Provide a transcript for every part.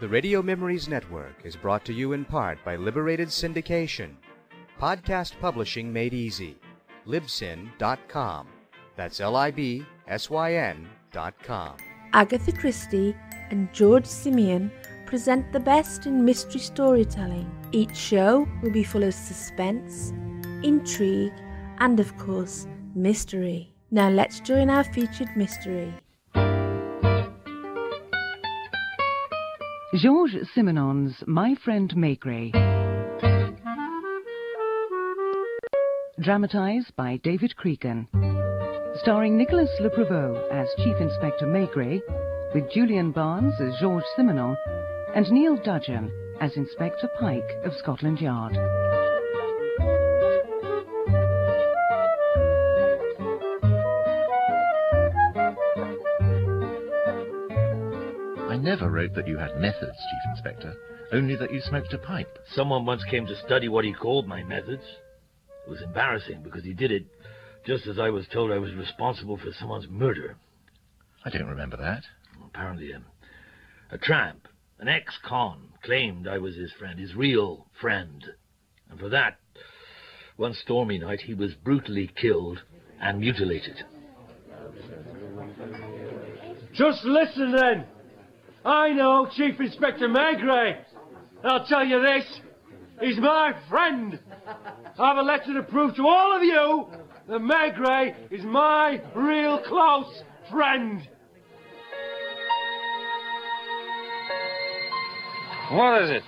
The Radio Memories Network is brought to you in part by Liberated Syndication. Podcast publishing made easy. Libsyn.com. That's L I B S Y N dot com. Agatha Christie and George Simenon present the best in mystery storytelling. Each show will be full of suspense, intrigue, and of course, mystery. Now let's join our featured mystery. Georges Simenon's My Friend Maigret. Dramatized by David Cregan. Starring Nicholas Le Prevost as Chief Inspector Maigret, with Julian Barnes as Georges Simenon, and Neil Dudgeon as Inspector Pike of Scotland Yard. Never wrote that you had methods, Chief Inspector, only that you smoked a pipe. Someone once came to study what he called my methods. It was embarrassing because he did it just as I was told I was responsible for someone's murder. I don't remember that. Apparently, a, a tramp, an ex-con, claimed I was his friend, his real friend. And for that, one stormy night, he was brutally killed and mutilated. Just listen then. I know Chief Inspector Maigret. I'll tell you this. He's my friend. I have a letter to prove to all of you that Maigret is my real close friend. What is it?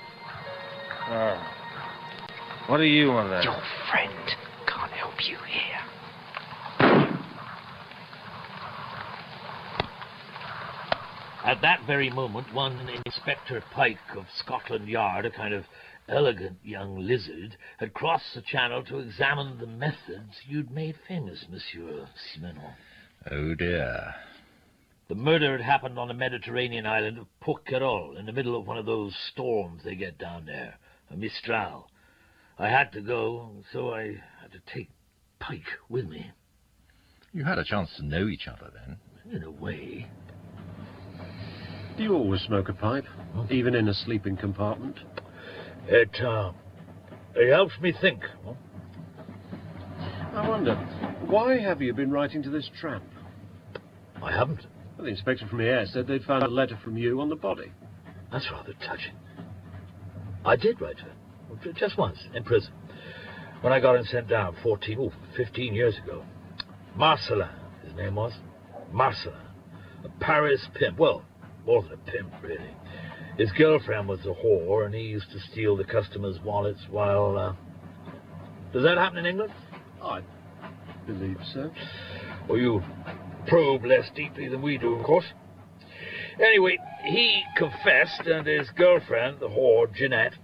Oh. What do you want then? Your friend can't help you here. At that very moment, one Inspector Pike of Scotland Yard, a kind of elegant young lizard, had crossed the channel to examine the methods you'd made famous, Monsieur Simenon. Oh dear. The murder had happened on the Mediterranean island of Porquerolles, in the middle of one of those storms they get down there, a Mistral. I had to go, so I had to take Pike with me. You had a chance to know each other then. In a way. Do you always smoke a pipe, even in a sleeping compartment? It, uh, it helps me think. I wonder, why have you been writing to this tramp? I haven't. Well, the inspector from Hyères said they'd found a letter from you on the body. That's rather touching. I did write to her. Just once, in prison. When I got him sent down 14, oh, 15 years ago. Marcelin, his name was. Marcelin. A Paris pimp. Well, more than a pimp, really. His girlfriend was a whore, and he used to steal the customers' wallets while... Uh... Does that happen in England? I believe so. Well, you probe less deeply than we do, of course. Anyway, he confessed, and his girlfriend, the whore, Jeanette,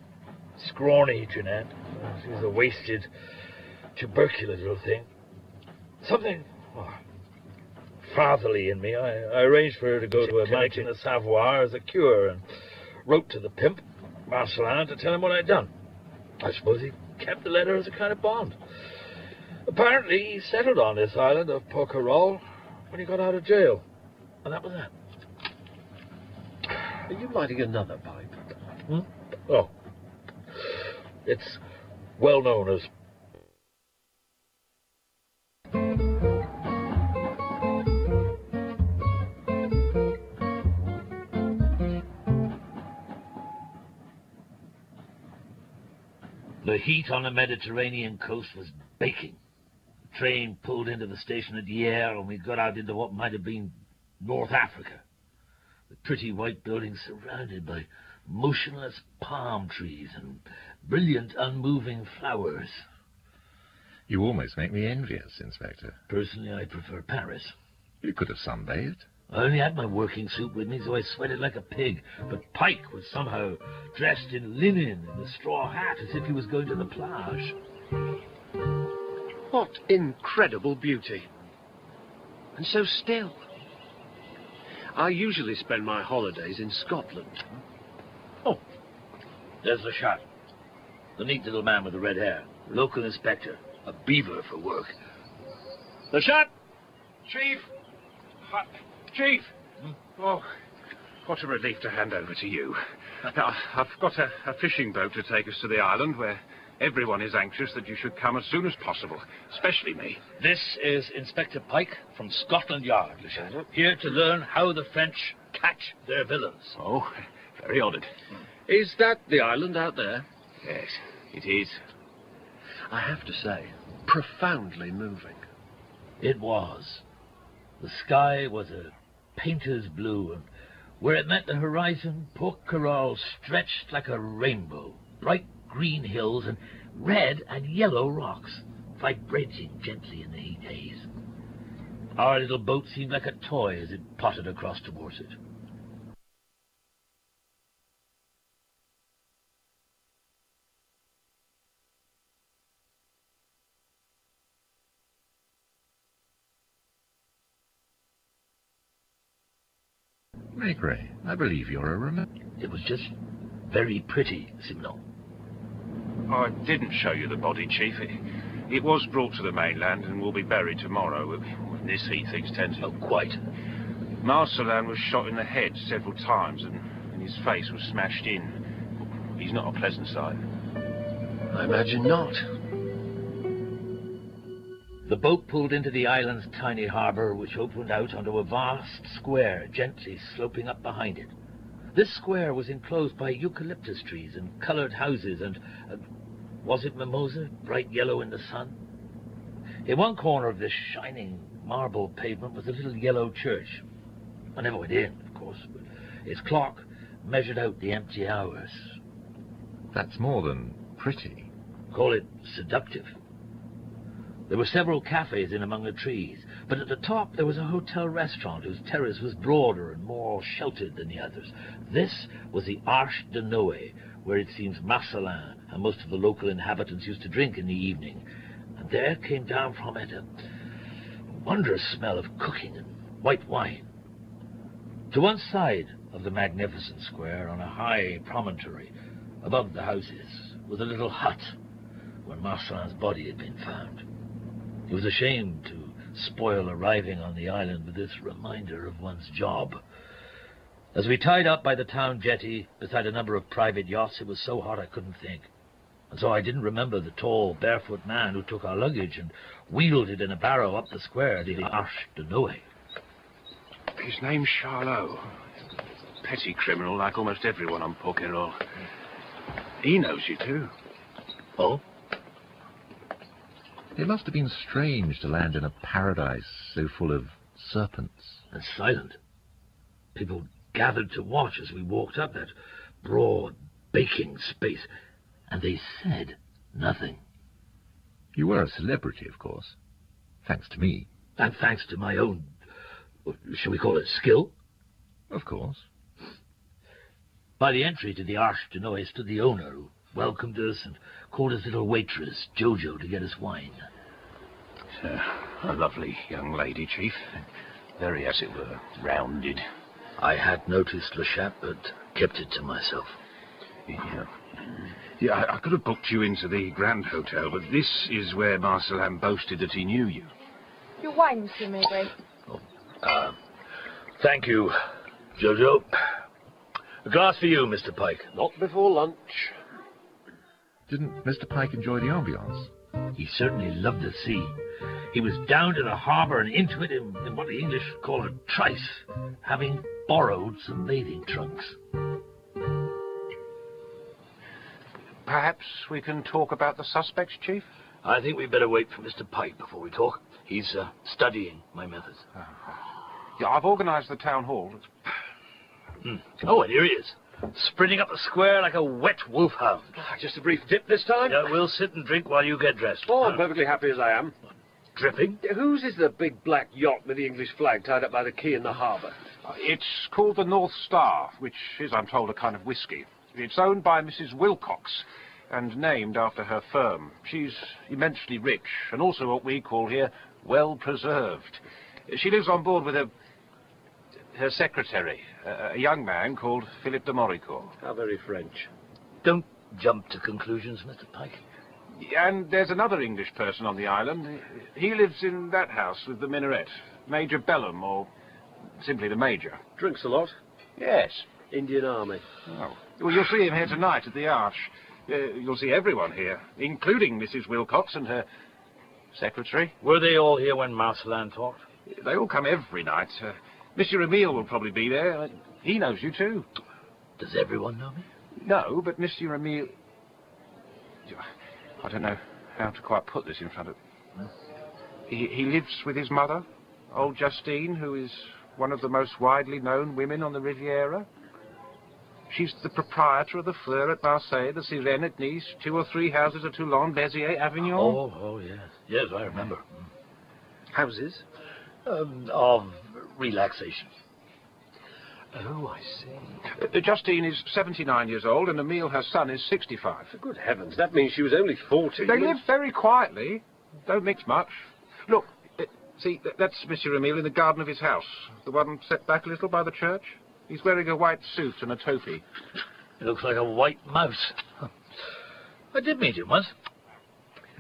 scrawny Jeanette, she was a wasted, tubercular little thing. Something oh, fatherly in me. I, I, arranged for her to go to a clinic in the Savoie as a cure, and wrote to the pimp, Marcelin, to tell him what I'd done. I suppose he kept the letter as a kind of bond. Apparently, he settled on this island of Porquerolles when he got out of jail. And that was that. Are you lighting another pipe? Hmm? Oh. It's well known as The heat on the Mediterranean coast was baking. The train pulled into the station at Hyères, and we got out into what might have been North Africa. The pretty white buildings surrounded by motionless palm trees and brilliant, unmoving flowers. You almost make me envious, Inspector. Personally, I prefer Paris. You could have sunbathed. I only had my working suit with me, so I sweated like a pig. But Pike was somehow dressed in linen and a straw hat, as if he was going to the plage. What incredible beauty. And so still. I usually spend my holidays in Scotland. Oh, there's Le Chat. The neat little man with the red hair. Local inspector. A beaver for work. Le Chat! Chief! Chief! Hmm? Oh, What a relief to hand over to you. Now, I've got a, a fishing boat to take us to the island where everyone is anxious that you should come as soon as possible, especially me. This is Inspector Pike from Scotland Yard, Lieutenant. Here to learn how the French catch their villains. Oh, very honoured. Is that the island out there? Yes, it is. I have to say, profoundly moving. It was. The sky was a painter's blue, and where it met the horizon, Porquerolles stretched like a rainbow, bright green hills and red and yellow rocks, vibrating gently in the heat haze. Our little boat seemed like a toy as it potted across towards it. Maigret, I believe you're a romantic. It was just very pretty, Simenon. I didn't show you the body, Chief. It, it was brought to the mainland and will be buried tomorrow. When this heat thing's tends to... Oh, quite. Marcelin was shot in the head several times and, and his face was smashed in. He's not a pleasant sight. I imagine not. The boat pulled into the island's tiny harbour, which opened out onto a vast square gently sloping up behind it. This square was enclosed by eucalyptus trees and coloured houses and, uh, was it mimosa, bright yellow in the sun? In one corner of this shining marble pavement was a little yellow church. I never went in, of course, but its clock measured out the empty hours. That's more than pretty. Call it seductive. There were several cafes in among the trees, but at the top there was a hotel restaurant whose terrace was broader and more sheltered than the others. This was the Arche de Noé, where it seems Marcelin and most of the local inhabitants used to drink in the evening. And there came down from it a wondrous smell of cooking and white wine. To one side of the magnificent square, on a high promontory above the houses, was a little hut where Marcelin's body had been found. He was a shame to spoil arriving on the island with this reminder of one's job. As we tied up by the town jetty beside a number of private yachts, it was so hot I couldn't think. And so I didn't remember the tall, barefoot man who took our luggage and wheeled it in a barrow up the square to the Arche de Noé. His name's Charlot. Petty criminal like almost everyone on Carral. He knows you too. Oh? It must have been strange to land in a paradise so full of serpents. And silent. People gathered to watch as we walked up that broad, baking space, and they said nothing. You were a celebrity, of course. Thanks to me. And thanks to my own, shall we call it skill? Of course. By the entry to the Arche de Noé stood the owner, who welcomed us and called his little waitress, Jojo, to get us wine. Uh, a lovely young lady, Chief. Very, as it were, rounded. I had noticed Le Chat, but kept it to myself. Yeah. Yeah, I, I could have booked you into the Grand Hotel, but this is where Marcelin boasted that he knew you. Your wine, Monsieur Maigret. Uh, thank you, Jojo. A glass for you, Mr. Pike. Not before lunch. Didn't Mr. Pike enjoy the ambiance? He certainly loved the sea. He was down to the harbour and into it in, in what the English call a trice, having borrowed some bathing trunks. Perhaps we can talk about the suspects, Chief? I think we'd better wait for Mr. Pike before we talk. He's uh, studying my methods. Yeah, I've organised the town hall. Hmm. Oh, and here he is, sprinting up the square like a wet wolfhound. Just a brief dip this time? Yeah, we'll sit and drink while you get dressed. Oh, I'm perfectly happy as I am. Dripping? Whose is the big black yacht with the English flag tied up by the quay in the harbour? Uh, It's called the North Star, which is, I'm told, a kind of whiskey. It's owned by Mrs. Wilcox and named after her firm. She's immensely rich and also what we call here well preserved. She lives on board with her her secretary, a, a young man called Philip de Moricourt. How very French. Don't jump to conclusions, Mr. Pike. And there's another English person on the island. He lives in that house with the minaret. Major Bellum, or simply the Major. Drinks a lot. Yes. Indian Army. Oh. Well, you'll see him here tonight at the Arch. Uh, you'll see everyone here, including Mrs. Wilcox and her secretary. Were they all here when Marcelin talked? They all come every night. Uh, Monsieur Emile will probably be there. He knows you too. Does everyone know me? No, but Monsieur Emile... I don't know how to quite put this in front of... He, he lives with his mother, old Justine, who is one of the most widely known women on the Riviera. She's the proprietor of the Fleur at Marseille, the Sirène at Nice, two or three houses at Toulon, Béziers, Avignon. Oh, oh, yes. Yes, I remember. Houses? Um, of relaxation. Oh, I see. Uh, Justine is 79 years old, and Emile, her son, is 65. Good heavens, that means she was only 40. They live very quietly. Don't mix much. Look, uh, see, that's Monsieur Emile in the garden of his house. The one set back a little by the church. He's wearing a white suit and a topi. He looks like a white mouse. I did meet him once.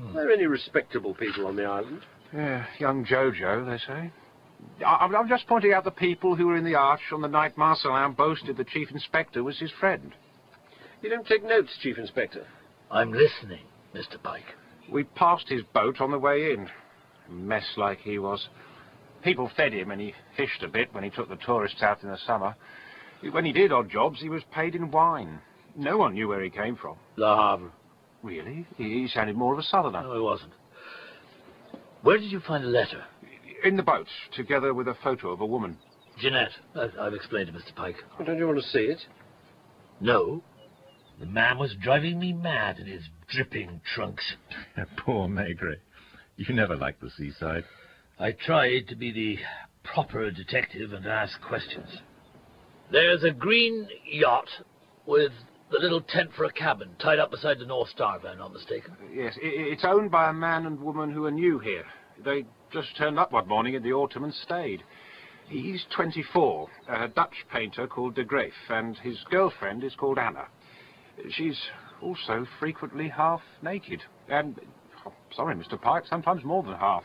Are there any respectable people on the island? Yeah, young Jojo, they say. I- I'm I'm just pointing out the people who were in the arch on the night Marcelin boasted the chief inspector was his friend. You don't take notes, Chief Inspector. I'm listening, Mr. Pike. We passed his boat on the way in. A mess like he was. People fed him and he fished a bit when he took the tourists out in the summer. When he did odd jobs, he was paid in wine. No one knew where he came from. Le Havre. Really? He he sounded more of a southerner. No, he wasn't. Where did you find a letter? In the boat, together with a photo of a woman. Jeanette. I, I've explained to Mr. Pike. Well, don't you want to see it? No. The man was driving me mad in his dripping trunks. Poor Maigret. You never liked the seaside. I tried to be the proper detective and ask questions. There's a green yacht with the little tent for a cabin tied up beside the North Star, if I'm not mistaken. Yes, i- i- it's owned by a man and woman who are new here. They just turned up one morning in the autumn and stayed. He's 24, a Dutch painter called de Graef, and his girlfriend is called Anna. She's also frequently half naked. And, oh, sorry, Mr. Pike, sometimes more than half.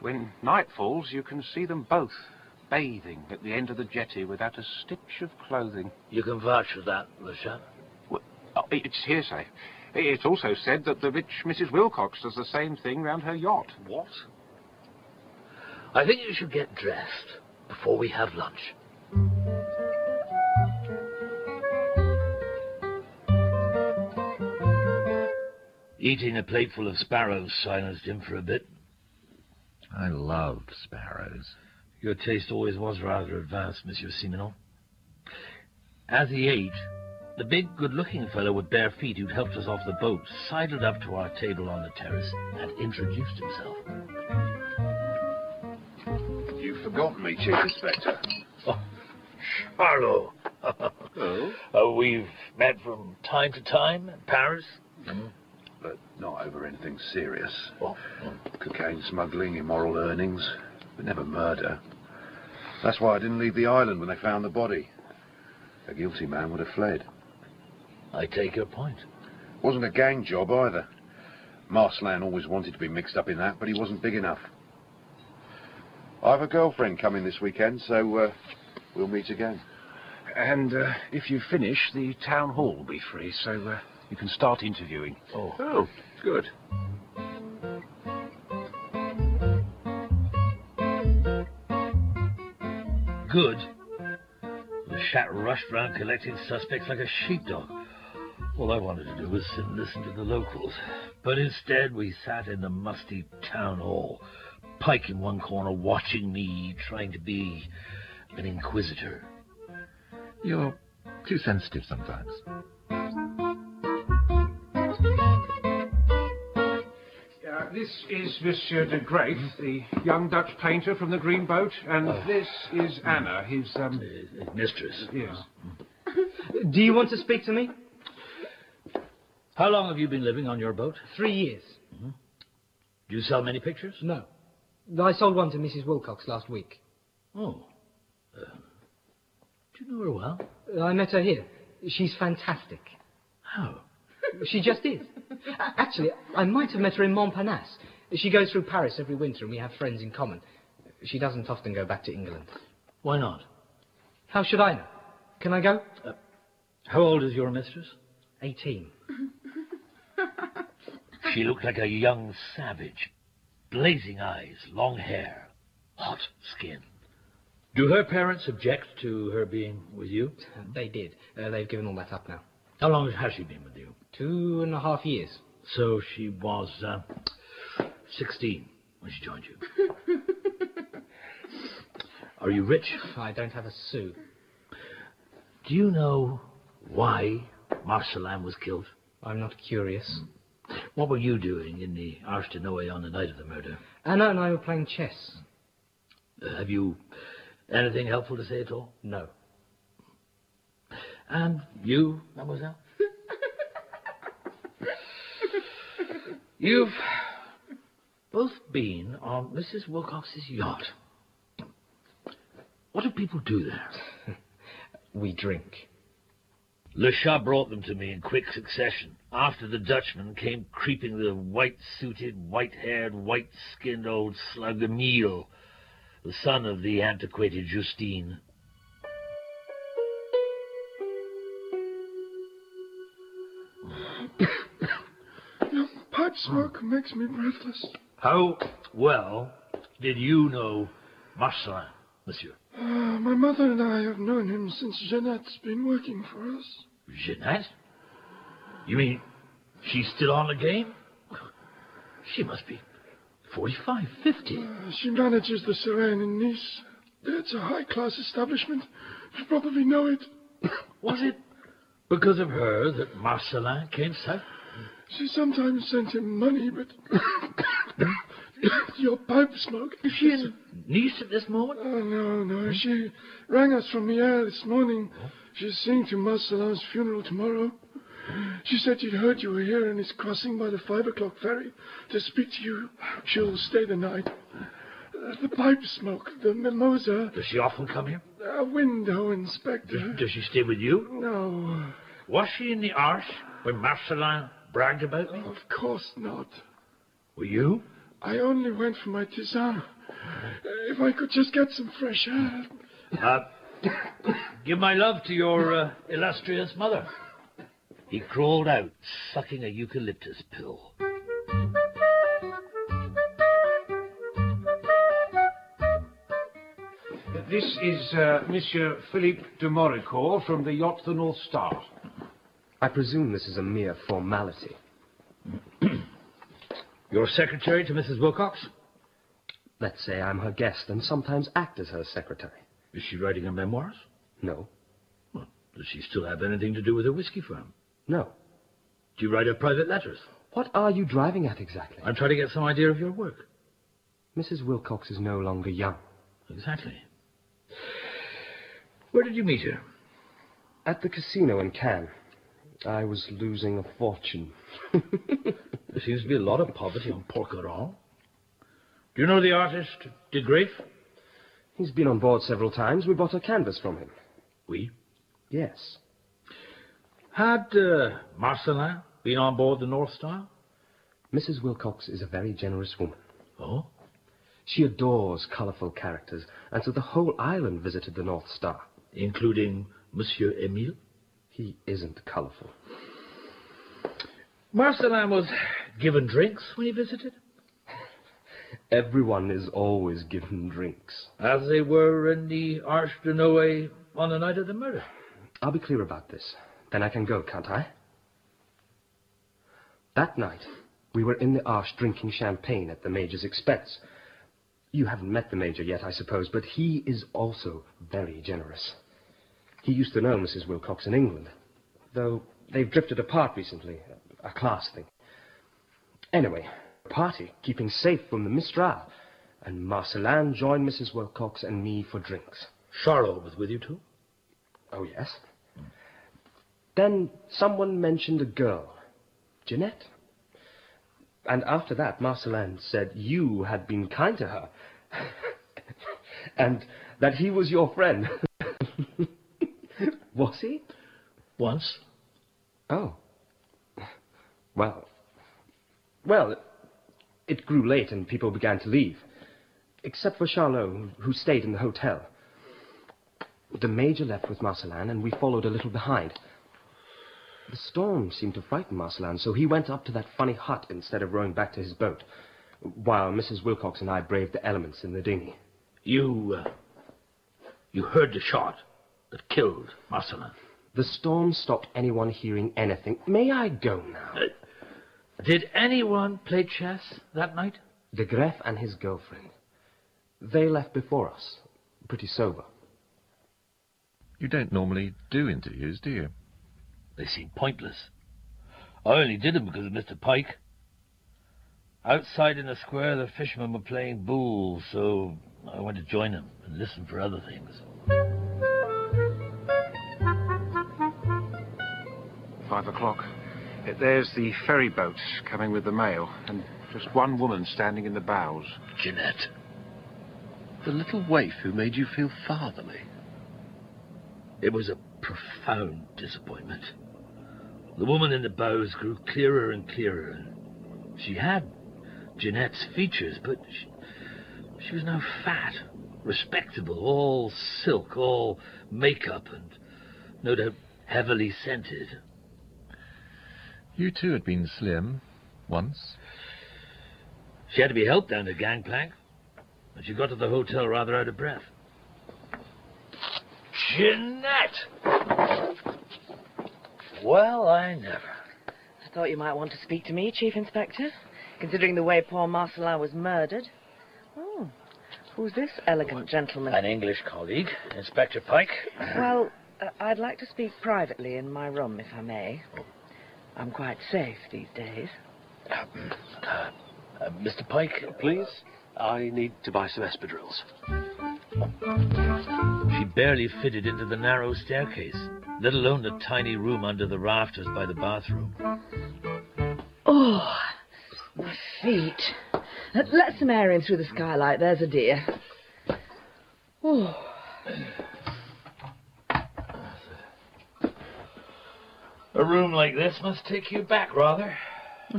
When night falls, you can see them both bathing at the end of the jetty without a stitch of clothing. You can vouch for that, Le Well, oh, it's hearsay. It's also said that the rich Mrs. Wilcox does the same thing round her yacht. What? I think you should get dressed before we have lunch. Eating a plateful of sparrows silenced him for a bit. I love sparrows. Your taste always was rather advanced, Monsieur Simenon. As he ate, the big, good-looking fellow with bare feet who'd helped us off the boat sidled up to our table on the terrace and introduced himself. Forgotten me, Chief Inspector. Charlot. Oh? Uh, we've met from time to time in Paris. But not over anything serious. Oh, Cocaine smuggling, immoral earnings, but never murder. That's why I didn't leave the island when they found the body. A guilty man would have fled. I take your point. Wasn't a gang job either. Marcelin always wanted to be mixed up in that, but he wasn't big enough. I have a girlfriend coming this weekend, so uh, we'll meet again. And uh, if you finish, the town hall will be free, so uh, you can start interviewing. Oh. Oh, good. Good. Le Chat rushed round collecting suspects like a sheepdog. All I wanted to do was sit and listen to the locals. But instead, we sat in the musty town hall, Pike in one corner watching me, trying to be an inquisitor. You're too sensitive sometimes. Uh, this is Monsieur de Graef, the young Dutch painter from the Green Boat, and this is Anna, his um, mistress. Yes. Do you want to speak to me? How long have you been living on your boat? Three years. Do you sell many pictures? No. I sold one to Mrs. Wilcox last week. Oh. Uh, do you know her well? I met her here. She's fantastic. How? She just is. Actually, I might have met her in Montparnasse. She goes through Paris every winter and we have friends in common. She doesn't often go back to England. Why not? How should I know? Can I go? Uh, how old is your mistress? 18. She looked like a young savage. Blazing eyes, long hair, hot skin. Do her parents object to her being with you? They did. Uh, they've given all that up now. How long has she been with you? Two and a half years. So she was uh, 16 when she joined you. Are you rich? I don't have a sou. Do you know why Marcelin was killed? I'm not curious. What were you doing in the Arche de Noé on the night of the murder? Anna and I were playing chess. Uh, have you anything helpful to say at all? No. And you, mademoiselle? You've both been on Mrs. Wilcox's yacht. What do people do there? we drink. Le Chat brought them to me in quick succession. After the Dutchman came creeping the white-suited, white-haired, white-skinned old slug Emile, the son of the antiquated Justine. Your pipe smoke makes me breathless. How well did you know Marcelin, monsieur? My mother and I have known him since Jeanette's been working for us. Jeanette? You mean she's still on the game? She must be 45, 50. Uh, she manages the Sirène in Nice. It's a high-class establishment. You probably know it. Was it because of her that Marcelin came south? She sometimes sent him money, but your pipe smoke. Is she in Nice at this moment? Oh, no, no. She rang us from Hyères this morning. She's seeing to Marcelin's funeral tomorrow. She said she'd heard you were here and is crossing by the five o'clock ferry to speak to you. She'll stay the night. Uh, the pipe smoke, the mimosa. Does she often come here? A window inspector. Does, does she stay with you? No. Was she in the Arche when Marcelin bragged about me? Of course not. Were you? I only went for my tisane. If I could just get some fresh air. Uh, give my love to your uh, illustrious mother. He crawled out, sucking a eucalyptus pill. This is uh, Monsieur Philippe de Moricourt from the yacht The North Star. I presume this is a mere formality. You're secretary to Mrs. Wilcox? Let's say I'm her guest and sometimes act as her secretary. Is she writing her memoirs? No. Well, does she still have anything to do with her whiskey firm? No. Do you write her private letters? What are you driving at exactly? I'm trying to get some idea of your work. Mrs. Wilcox is no longer young. Exactly. Where did you meet her? At the casino in Cannes. I was losing a fortune. there seems to be a lot of poverty on Porquerolles. Do you know the artist, de Graef? He's been on board several times. We bought a canvas from him. We? Yes. Had uh, Marcelin been on board the North Star? Mrs. Wilcox is a very generous woman. Oh? She adores colourful characters, and so the whole island visited the North Star. Including Monsieur Emile? He isn't colourful. Marcelin was given drinks when he visited? Everyone is always given drinks. As they were in the Arche de Noé on the night of the murder. I'll be clear about this. Then I can go, can't I? That night, we were in the Arche drinking champagne at the Major's expense. You haven't met the Major yet, I suppose, but he is also very generous. He used to know Mrs. Wilcox in England, though they've drifted apart recently, a class thing. Anyway, party, keeping safe from the Mistral, and Marcelin joined Mrs. Wilcox and me for drinks. Charlot was with you too? Oh, yes. Then someone mentioned a girl, Jeanette. And after that, Marcelin said you had been kind to her, and that he was your friend. was he? Once. Oh. Well. Well, it grew late and people began to leave. Except for Charlot, who stayed in the hotel. The Major left with Marcelin, and we followed a little behind. The storm seemed to frighten Marcelin, so he went up to that funny hut instead of rowing back to his boat, while Mrs. Wilcox and I braved the elements in the dinghy. You, uh, you heard the shot that killed Marcelin. The storm stopped anyone hearing anything. May I go now? Uh, did anyone play chess that night? De Graef and his girlfriend. They left before us, pretty sober. You don't normally do interviews, do you? They seem pointless. I only did them because of Mr. Pike. Outside in the square, the fishermen were playing boules, so I went to join them and listen for other things. Five o'clock. There's the ferry boat coming with the mail, and just one woman standing in the bows. Jeanette. The little waif who made you feel fatherly. It was a profound disappointment. The woman in the bows grew clearer and clearer. She had Jeanette's features, but she, she was now fat, respectable, all silk, all makeup, and no doubt heavily scented. You too had been slim, once. She had to be helped down the gangplank, and she got to the hotel rather out of breath. Jeanette! Well, I never. I thought you might want to speak to me, Chief Inspector, considering the way poor Marcelin was murdered. Oh, who's this elegant gentleman? An English colleague, Inspector Pike. Well, uh, I'd like to speak privately in my room, if I may. I'm quite safe these days. Uh, uh, Mr. Pike, please. I need to buy some espadrilles. She barely fitted into the narrow staircase, let alone the tiny room under the rafters by the bathroom. Oh, my feet. Let some air in through the skylight, there's a dear. Oh. A room like this must take you back rather.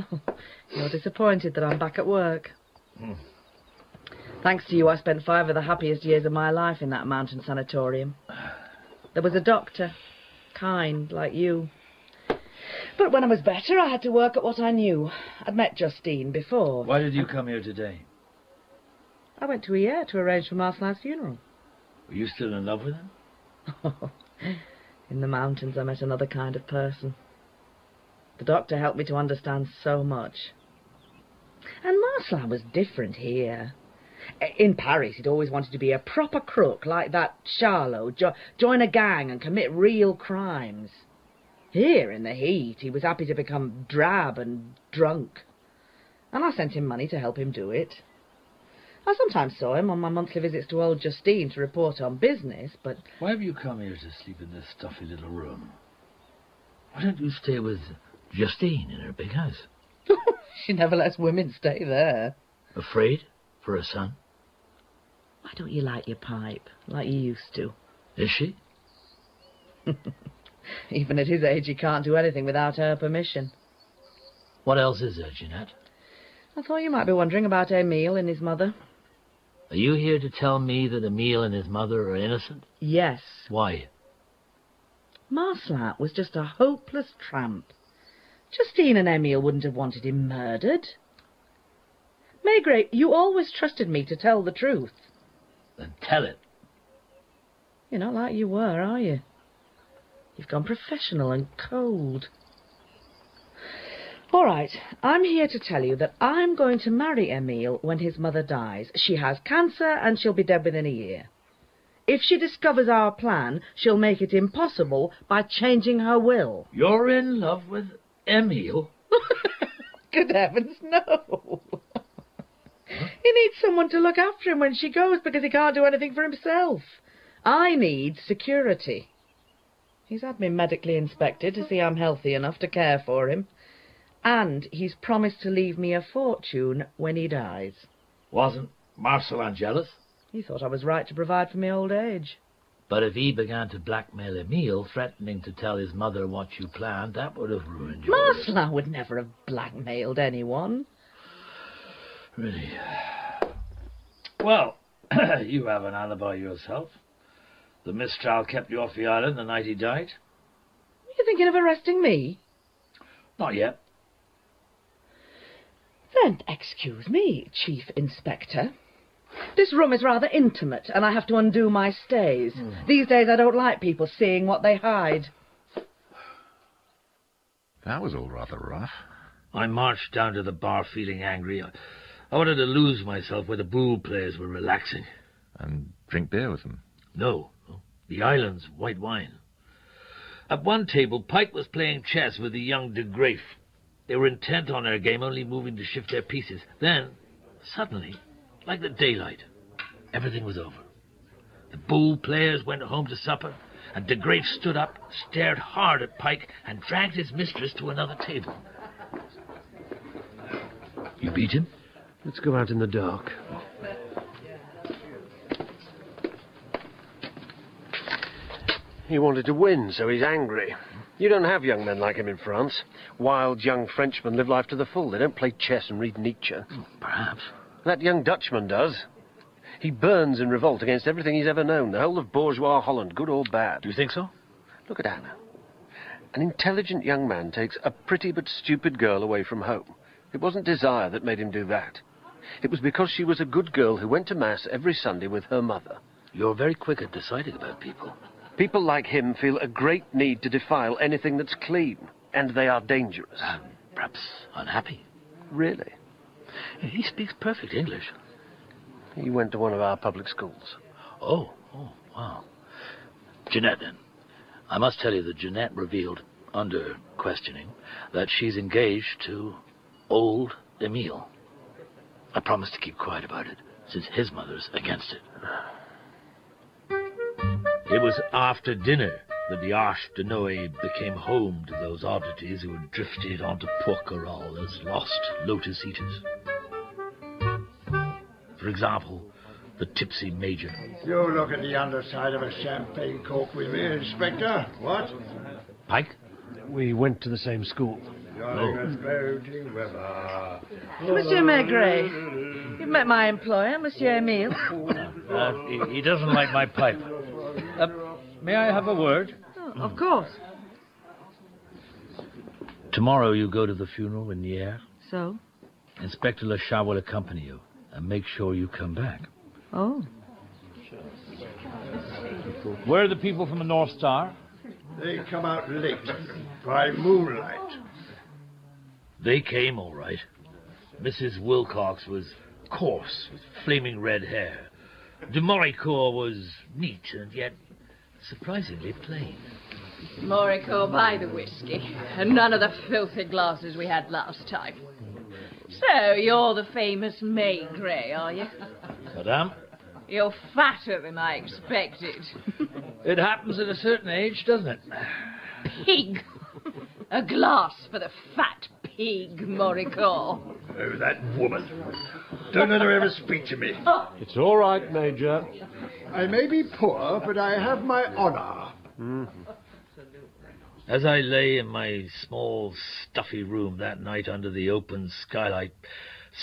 You're disappointed that I'm back at work. Hmm. Thanks to you, I spent five of the happiest years of my life in that mountain sanatorium. There was a doctor, kind like you. But when I was better, I had to work at what I knew. I'd met Justine before. Why did you come here today? I went to Hyères to arrange for Marcelin's funeral. Were you still in love with him? in the mountains, I met another kind of person. The doctor helped me to understand so much. And Marcelin was different here. In Paris, he'd always wanted to be a proper crook, like that Charlot, jo join a gang and commit real crimes. Here, in the heat, he was happy to become drab and drunk. And I sent him money to help him do it. I sometimes saw him on my monthly visits to old Justine to report on business, but... Why have you come here to sleep in this stuffy little room? Why don't you stay with Justine in her big house? she never lets women stay there. Afraid for her son? Why don't you light your pipe, like you used to? Is she? Even at his age, he can't do anything without her permission. What else is there, Jeanette? I thought you might be wondering about Emile and his mother. Are you here to tell me that Emile and his mother are innocent? Yes. Why? Marcelin was just a hopeless tramp. Justine and Emile wouldn't have wanted him murdered. Maigret, you always trusted me to tell the truth. Then tell it. You're not like you were, are you? You've gone professional and cold. All right, I'm here to tell you that I'm going to marry Emile when his mother dies. She has cancer and she'll be dead within a year. If she discovers our plan, she'll make it impossible by changing her will. You're in love with Emile? Good heavens, no. he needs someone to look after him when she goes because he can't do anything for himself. I need security. He's had me medically inspected to see I'm healthy enough to care for him. And he's promised to leave me a fortune when he dies. Wasn't Marcelin jealous? He thought I was right to provide for my old age. But if he began to blackmail Emile, threatening to tell his mother what you planned, that would have ruined you. Marcelin would never have blackmailed anyone. Really? Well, you have an alibi yourself. The Mistral kept you off the island the night he died? You're thinking of arresting me? Not yet. Then excuse me, Chief Inspector. This room is rather intimate, and I have to undo my stays. Hmm. These days I don't like people seeing what they hide. That was all rather rough. I marched down to the bar feeling angry. I, I wanted to lose myself where the boule players were relaxing. And drink beer with them? No, no. The island's white wine. At one table, Pike was playing chess with the young de Graaf. They were intent on their game, only moving to shift their pieces. Then, suddenly, like the daylight, everything was over. The boule players went home to supper, and de Graaf stood up, stared hard at Pike, and dragged his mistress to another table. You beat him? Let's go out in the dark. He wanted to win, so he's angry. You don't have young men like him in France. Wild young Frenchmen live life to the full. They don't play chess and read Nietzsche. Hmm, perhaps. That young Dutchman does. He burns in revolt against everything he's ever known, the whole of bourgeois Holland, good or bad. Do you think so? Look at Anna. An intelligent young man takes a pretty but stupid girl away from home. It wasn't desire that made him do that. It was because she was a good girl who went to Mass every Sunday with her mother. You're very quick at deciding about people. People like him feel a great need to defile anything that's clean, and they are dangerous. And perhaps unhappy. Really? He speaks perfect English. He went to one of our public schools. Oh, oh, wow. Jeanette, then. I must tell you that Jeanette revealed, under questioning, that she's engaged to old Emile. I promised to keep quiet about it, since his mother's against it. It was after dinner that the Arche de Noé became home to those oddities who had drifted onto Porquerolles as lost lotus eaters. For example, the tipsy major. You look at the underside of a champagne cork with me, Inspector. What? Pike? We went to the same school. Jolly good floating weather. Monsieur Maigret, you've met my employer, Monsieur Emile. Uh, he, he doesn't like my pipe. Uh, may I have a word? Oh, of course. Tomorrow you go to the funeral in Hyères. So? Inspector Le Chat will accompany you, and make sure you come back. Oh. Where are the people from the North Star? They come out late, by moonlight. They came all right. Mrs. Wilcox was coarse, with flaming red hair. De Moricourt was neat and yet surprisingly plain. Morico, buy the whiskey, and none of the filthy glasses we had last time. So, you're the famous Maigret, are you? Madame, You're fatter than I expected. it happens at a certain age, doesn't it? Pig! A glass for the fat pig, Morico. Oh, that woman. Don't let her ever speak to me. It's all right, Major. I may be poor, but I have my honor. Mm-hmm. As I lay in my small, stuffy room that night under the open skylight,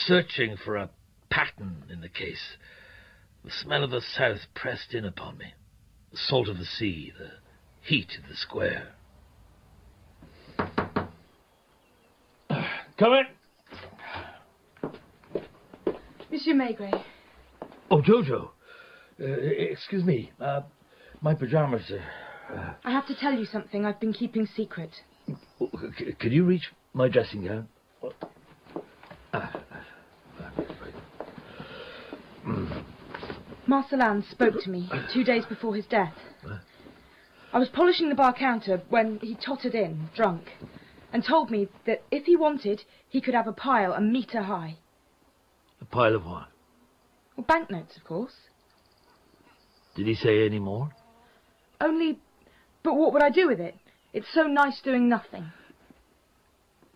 searching for a pattern in the case, the smell of the south pressed in upon me. The salt of the sea, the heat of the square. Come in. Monsieur Maigret. Oh, Jojo. Uh, excuse me. Uh, my pajamas are. Uh, I have to tell you something I've been keeping secret. c- can you reach my dressing gown? Ah, Marcelin spoke to me two days before his death. I was polishing the bar counter when he tottered in, drunk, and told me that if he wanted, he could have a pile a metre high. a pile of what? Well, banknotes, of course. Did he say any more? Only, but what would I do with it? It's so nice doing nothing.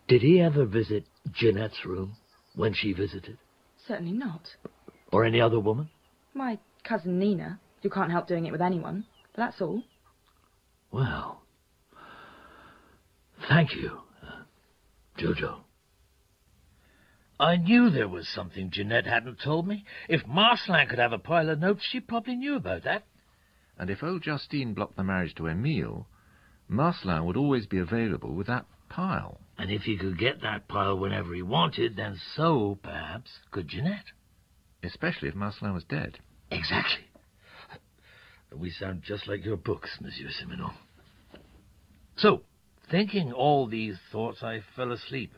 Did he ever visit Jeanette's room when she visited? Certainly not. Or any other woman? My cousin Nina, who can't help doing it with anyone. But that's all. Well, thank you, Jojo. I knew there was something Jeanette hadn't told me. If Marcelin could have a pile of notes, she probably knew about that. And if old Justine blocked the marriage to Emile, Marcelin would always be available with that pile. And if he could get that pile whenever he wanted, then so, perhaps, could Jeanette. Especially if Marcelin was dead. Exactly. We sound just like your books, Monsieur Simenon. So, thinking all these thoughts, I fell asleep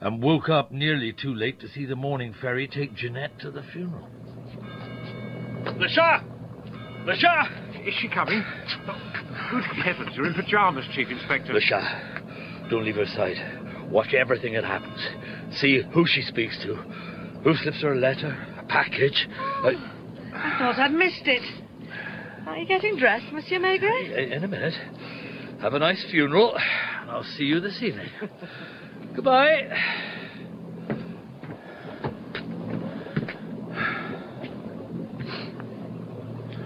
and woke up nearly too late to see the morning ferry take Jeanette to the funeral. Le Chat! Le Chat! Is she coming? Good heavens, you're in pyjamas, Chief Inspector. Le Chat, don't leave her side. Watch everything that happens. See who she speaks to, who slips her a letter, a package. I thought I'd missed it. Are you getting dressed, Monsieur Maigret? in a minute. Have a nice funeral, and I'll see you this evening. Goodbye.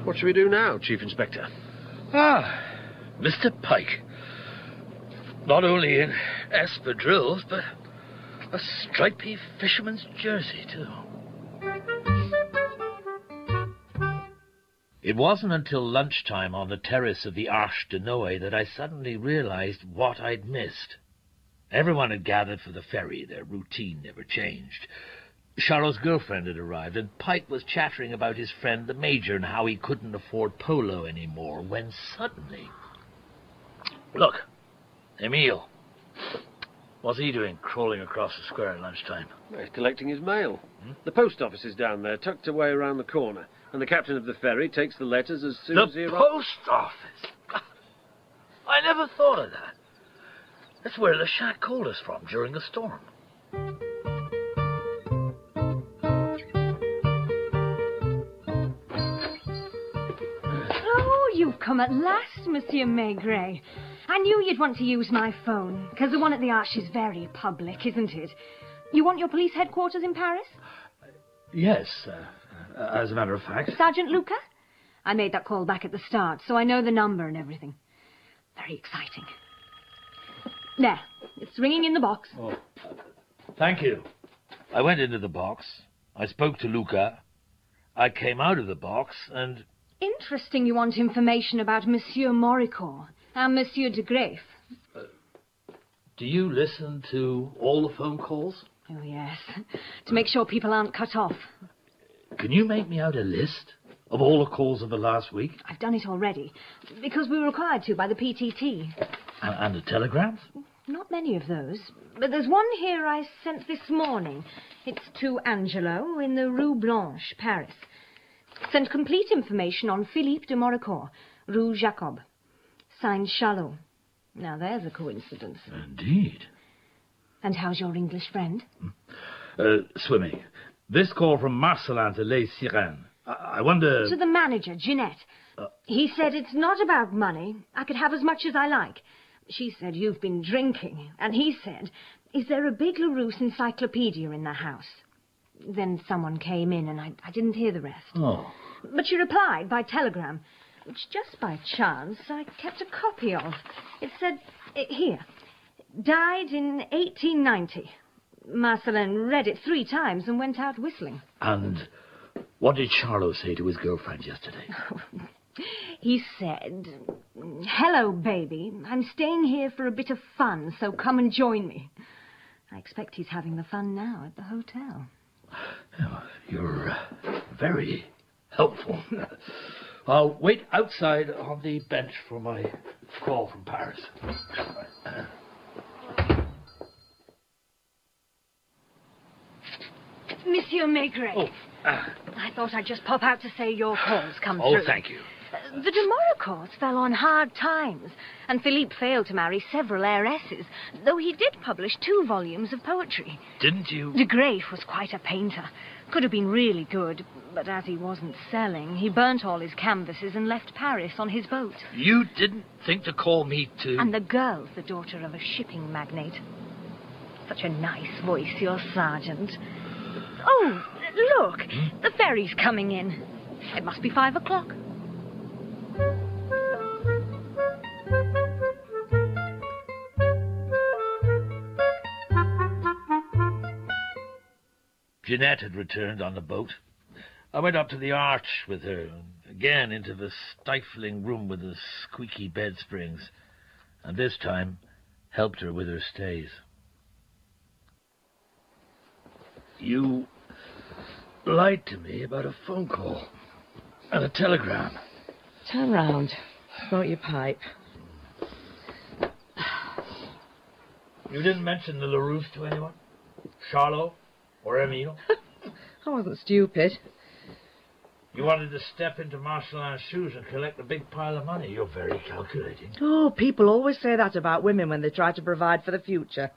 What shall we do now, Chief Inspector? Ah, Mr. Pike. Not only in espadrilles, but a stripy fisherman's jersey, too. It wasn't until lunchtime on the terrace of the Arche de Noé that I suddenly realized what I'd missed. Everyone had gathered for the ferry. Their routine never changed. Charlot's girlfriend had arrived, and Pike was chattering about his friend the Major and how he couldn't afford polo anymore, when suddenly... Look, Emile. What's he doing crawling across the square at lunchtime? He's collecting his mail. Hmm? The post office is down there, tucked away around the corner, and the captain of the ferry takes the letters as soon the as he arrives. post office? I never thought of that. That's where Le Chat called us from during the storm. Oh, you've come at last, Monsieur Maigret. I knew you'd want to use my phone, because the one at the Arch is very public, isn't it? You want your police headquarters in Paris? Yes, uh, Uh, as a matter of fact. Sergeant Luca? I made that call back at the start, so I know the number and everything. Very exciting. There, it's ringing in the box. Oh, thank you. I went into the box. I spoke to Luca. I came out of the box, and Interesting you want information about Monsieur Moricourt and Monsieur de Graef. Uh, do you listen to all the phone calls? Oh, yes. To make sure people aren't cut off. Can you make me out a list of all the calls of the last week I've done it already, because we were required to by the PTT. and, and the telegrams? Not many of those, but there's one here I sent this morning. It's to Angelo in the Rue Blanche, Paris. Send complete information on Philippe de Moricourt, Rue Jacob. Signed Charlot. Now there's a coincidence. Indeed. And how's your English friend? Uh, swimming. This call from Marcelin to Les Sirènes. I, I wonder. To the manager, Jeanette. He said it's not about money. I could have as much as I like. She said you've been drinking. And he said, is there a big Larousse encyclopedia in the house? Then someone came in and I, I didn't hear the rest. Oh. But she replied by telegram, which just by chance I kept a copy of. It said, eh, here, died in 1890. Marcelin read it three times and went out whistling. And what did Charlot say to his girlfriend yesterday? He said, Hello, baby. I'm staying here for a bit of fun, so come and join me. I expect he's having the fun now at the hotel. You're uh, very helpful. I'll wait outside on the bench for my call from Paris. Monsieur Maigret. Oh, ah. I thought I'd just pop out to say your call's come Oh, through. thank you. The de Moricourts fell on hard times, and Philippe failed to marry several heiresses, though he did publish two volumes of poetry. Didn't you? De Graef was quite a painter. Could have been really good, but as he wasn't selling, he burnt all his canvases and left Paris on his boat. You didn't think to call me to. And the girl's the daughter of a shipping magnate. Such a nice voice, your sergeant. Oh, look, the ferry's coming in. It must be five o'clock. Jeanette had returned on the boat. I went up to the arch with her. again into the stifling room with the squeaky bed springs, and this time helped her with her stays. You lied to me about a phone call and a telegram. Turn round. Smoke your pipe. You didn't mention the Larousse to anyone? Charlot or Emile? I wasn't stupid. You wanted to step into Marcelin's shoes and collect a big pile of money. You're very calculating. Oh, people always say that about women when they try to provide for the future.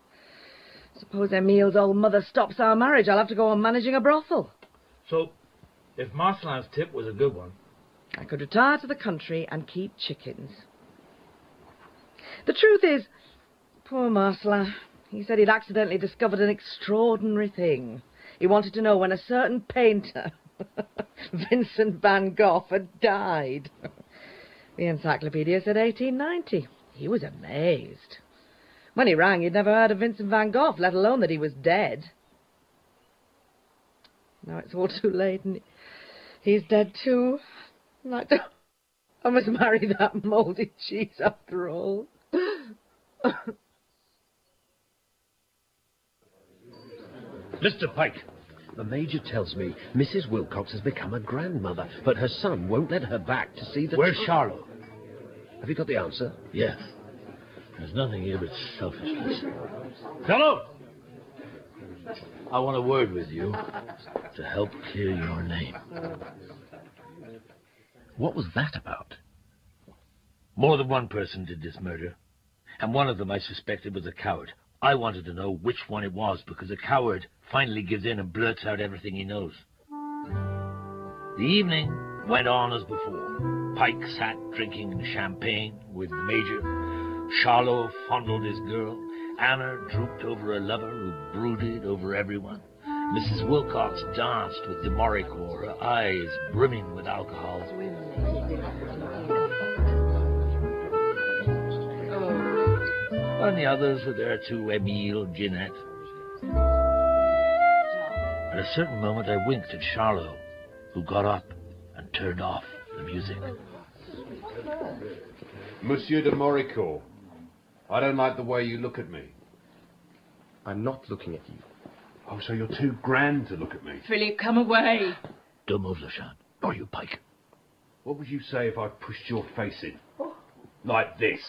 Suppose Emile's old mother stops our marriage, I'll have to go on managing a brothel. So, if Marcelin's tip was a good one, I could retire to the country and keep chickens. The truth is, poor Marcelin, he said he'd accidentally discovered an extraordinary thing. He wanted to know when a certain painter, Vincent van Gogh, had died. The encyclopedia said 1890. He was amazed. When he rang, he'd never heard of Vincent van Gogh, let alone that he was dead. Now it's all too late, and he's dead too. And I, don't, I must marry that mouldy cheese after all. Mr. Pike, the Major tells me Mrs. Wilcox has become a grandmother, but her son won't let her back to see the... Where's Charlot? Have you got the answer? Yes. There's nothing here but selfishness. Fellow! I want a word with you to help clear your name. What was that about? More than one person did this murder, and one of them I suspected was a coward. I wanted to know which one it was because a coward finally gives in and blurts out everything he knows. The evening went on as before. Pike sat drinking champagne with the Major. Charlot fondled his girl. Anna drooped over a lover who brooded over everyone. Mrs. Wilcox danced with de Moricourt, her eyes brimming with alcohol. Oh. And the others were there too, Emile, Jeanette. At a certain moment I winked at Charlot, who got up and turned off the music. Monsieur de Moricourt, I don't like the way you look at me. I'm not looking at you. Oh, so you're too grand to look at me. Philip, come away. Don't move, Lashan. Or you, Pike. What would you say if I pushed your face in? Oh. Like this.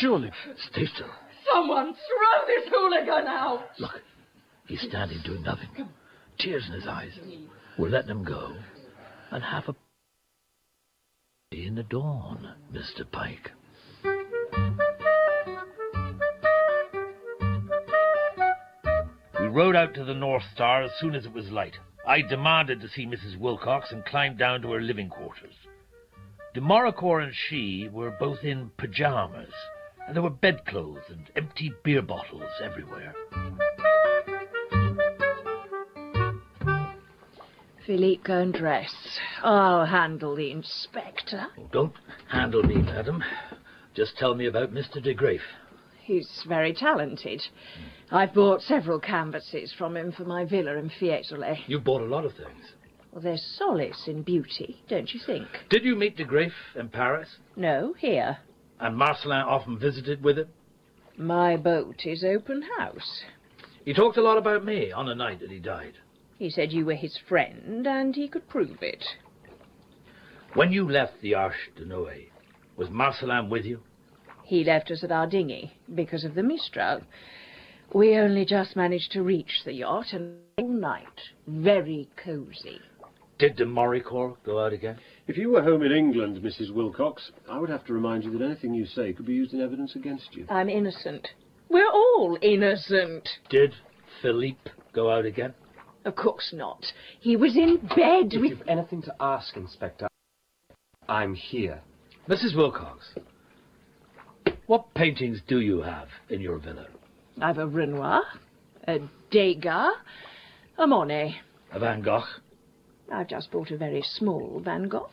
surely. Stay still. Someone throw this hooligan out. Look, he's standing doing nothing. Tears in his eyes. We're letting him go. And half a in the dawn, Mr. Pike. Rode out to the North Star as soon as it was light. I demanded to see Mrs. Wilcox and climbed down to her living quarters. De Moricourt and she were both in pajamas, and there were bedclothes and empty beer bottles everywhere. Philippe, go and dress. I'll handle the inspector. Don't handle me, madam. Just tell me about Mr. de Graef. He's very talented. I've bought several canvases from him for my villa in Fiesole. You've bought a lot of things. Well, there's solace in beauty, don't you think? Did you meet de Graef in Paris? No, here. And Marcelin often visited with him? My boat is open house. He talked a lot about me on the night that he died. He said you were his friend, and he could prove it. When you left the Arche de Noé, was Marcelin with you? He left us at our dinghy because of the Mistral. We only just managed to reach the yacht, and all night, very cosy. Did de Moricourt go out again? If you were home in England, Mrs. Wilcox, I would have to remind you that anything you say could be used in evidence against you. I'm innocent. We're all innocent. Did Philippe go out again? Of course not. He was in bed If with... you've anything to ask, Inspector, I'm here. Mrs. Wilcox, what paintings do you have in your villa? I've a Renoir, a Degas, a Monet. A Van Gogh? I've just bought a very small Van Gogh.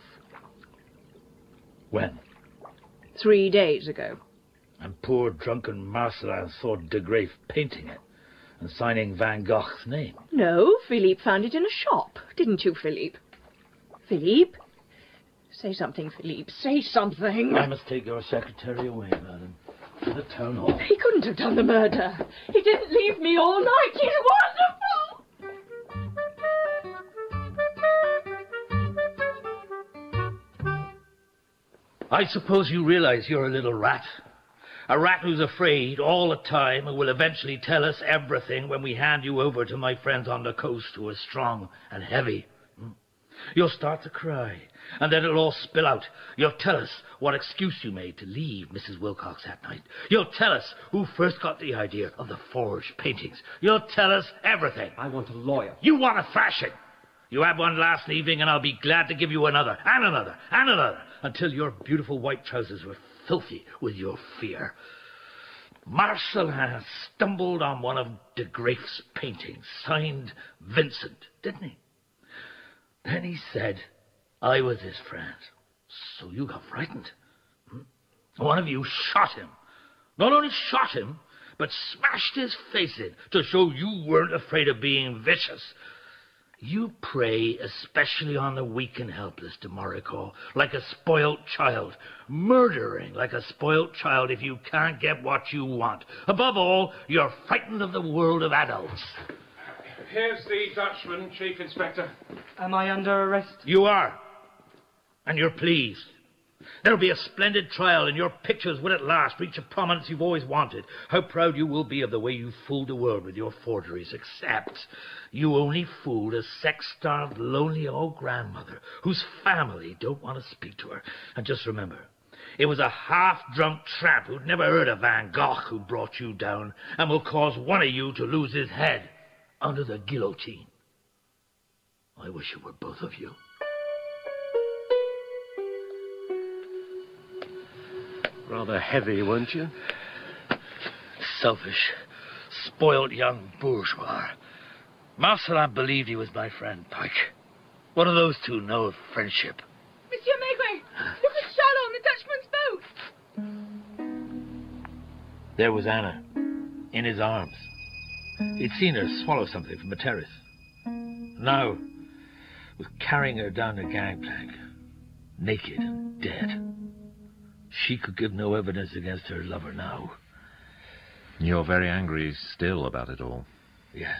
When? Three days ago. And poor drunken Marcelin saw de Graef painting it and signing Van Gogh's name. No, Philippe found it in a shop. Didn't you, Philippe? Philippe? Say something, Philippe. Say something. I must take your secretary away, madam. To the town hall. He couldn't have done the murder. He didn't leave me all night. He's wonderful. I suppose you realize you're a little rat. A rat who's afraid all the time and will eventually tell us everything when we hand you over to my friends on the coast who are strong and heavy. You'll start to cry, and then it'll all spill out. You'll tell us what excuse you made to leave Mrs. Wilcox that night. You'll tell us who first got the idea of the forged paintings. You'll tell us everything. I want a lawyer. You want a thrashing. You had one last evening, and I'll be glad to give you another, and another, and another, until your beautiful white trousers were filthy with your fear. Marcelin stumbled on one of de Graef's paintings, signed Vincent, didn't he? Then he said I was his friend. So you got frightened. Hmm? One of you shot him. Not only shot him, but smashed his face in to show you weren't afraid of being vicious. You prey especially on the weak and helpless, de Moricourt, like a spoilt child, murdering like a spoilt child if you can't get what you want. Above all, you're frightened of the world of adults. Here's the Dutchman, Chief Inspector. Am I under arrest? You are. And you're pleased. There'll be a splendid trial, and your pictures will at last reach a prominence you've always wanted. How proud you will be of the way you fooled the world with your forgeries, except you only fooled a sex-starved, lonely old grandmother whose family don't want to speak to her. And just remember, it was a half-drunk tramp who'd never heard of Van Gogh who brought you down and will cause one of you to lose his head under the guillotine. I wish it were both of you. Rather heavy, weren't you? Selfish, spoiled young bourgeois. Marcelin believed he was my friend, Pike. What do those two know of friendship? Monsieur Maigret, look at Charlot on the Dutchman's boat. There was Anna, in his arms. He'd seen her swallow something from a terrace. Now, was carrying her down the gangplank, naked and dead. She could give no evidence against her lover now. You're very angry still about it all. Yes.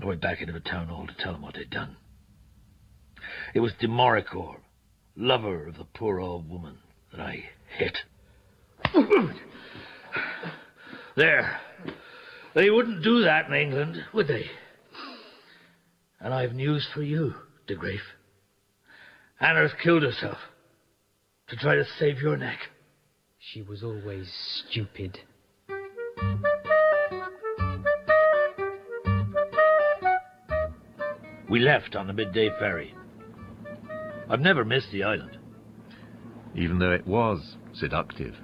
I went back into the town hall to tell them what they'd done. It was de Moricourt, lover of the poor old woman, that I hit. there. They wouldn't do that in England, would they? And I've news for you, de Graef. Anna's killed herself to try to save your neck. She was always stupid. We left on the midday ferry. I've never missed the island. Even though it was seductive.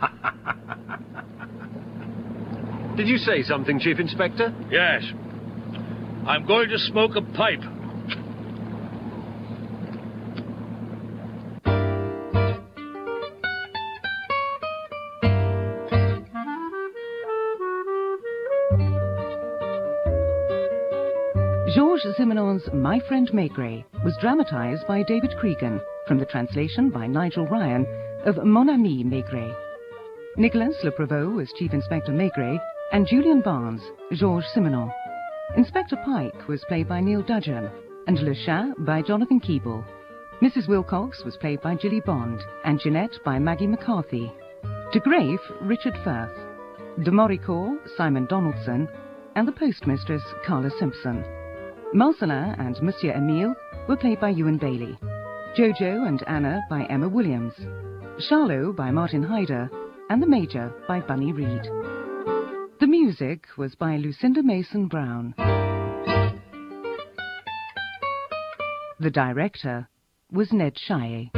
Did you say something, Chief Inspector? Yes. I'm going to smoke a pipe. Georges Simenon's My Friend Maigret was dramatized by David Cregan from the translation by Nigel Ryan of Mon Ami Maigret. Nicholas Le Prevost was Chief Inspector Maigret and Julian Barnes, Georges Simenon. Inspector Pike was played by Neil Dudgeon and Le Chat by Jonathan Keeble. Mrs. Wilcox was played by Gilly Bond and Jeanette by Maggie McCarthy. De Graef, Richard Firth. De Moricourt, Simon Donaldson, and the postmistress, Carla Simpson. Marcelin and Monsieur Emile were played by Ewan Bailey. Jojo and Anna by Emma Williams. Charlot by Martin Hyder, and the Major by Bunny Reed. The music was by Lucinda Mason Brown. The director was Ned Chaillet.